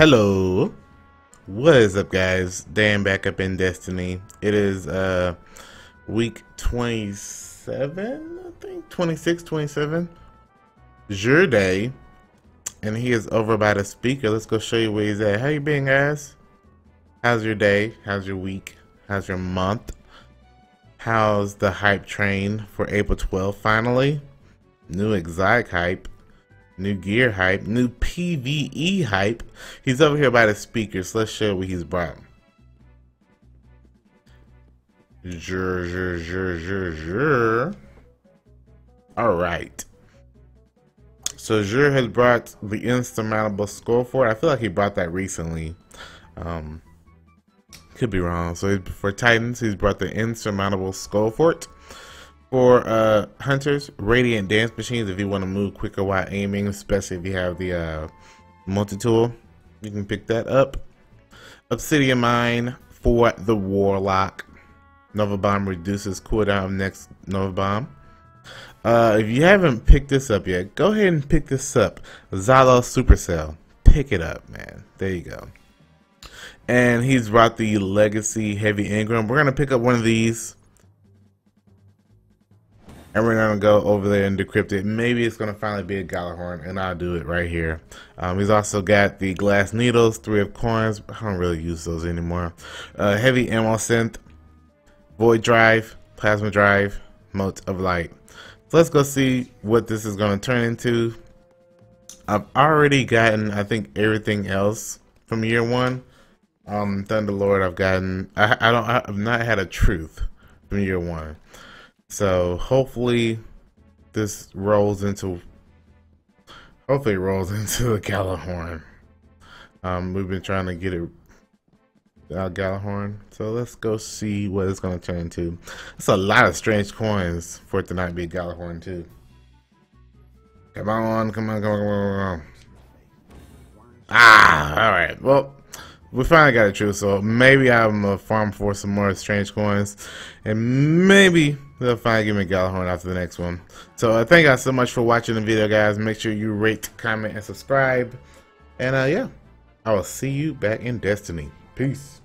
Hello. What is up guys? Dan back up in Destiny. It is uh week 27, I think 26, 27. Your day. And he is over by the speaker. Let's go show you where he's at. How you been guys? How's your day? How's your week? How's your month? How's the hype train for April 12th finally? New exotic hype new gear hype, new PvE hype. He's over here by the speakers. Let's show what he's brought. Xur, jur, jur, jur, jur. All right. So Xur has brought the insurmountable Skullfort. I feel like he brought that recently. Um, could be wrong. So for Titans, he's brought the insurmountable Skullfort. For uh, hunters, radiant dance machines, if you want to move quicker while aiming, especially if you have the uh, multi-tool, you can pick that up. Obsidian Mind for the Warlock. Nova Bomb reduces cooldown of next Nova Bomb. Uh, if you haven't picked this up yet, go ahead and pick this up. Zhalo Supercell. Pick it up, man. There you go. And he's brought the Legacy Heavy Engram. We're going to pick up one of these and we're gonna go over there and decrypt it. Maybe it's gonna finally be a Gjallarhorn, and I'll do it right here. Um, he's also got the glass needles, three of coins. I don't really use those anymore. Uh, heavy ammo synth, void drive, plasma drive, mote of light. So let's go see what this is gonna turn into. I've already gotten, I think, everything else from year one. Um, Thunderlord, I've gotten. I, I don't. I've not had a truth from year one. So hopefully this rolls into hopefully rolls into the Gjallarhorn. Um, we've been trying to get it uh, Gjallarhorn. So let's go see what it's going to turn into. It's a lot of strange coins for it to not be Gjallarhorn too. Come on, come on, come on, come on, come on. Ah, all right. Well, we finally got a truth, so maybe I'm a farm for some more strange coins, and maybe they'll finally give me Gjallarhorn after the next one. So uh, thank you guys so much for watching the video, guys. Make sure you rate, comment, and subscribe. And uh, yeah, I will see you back in Destiny. Peace.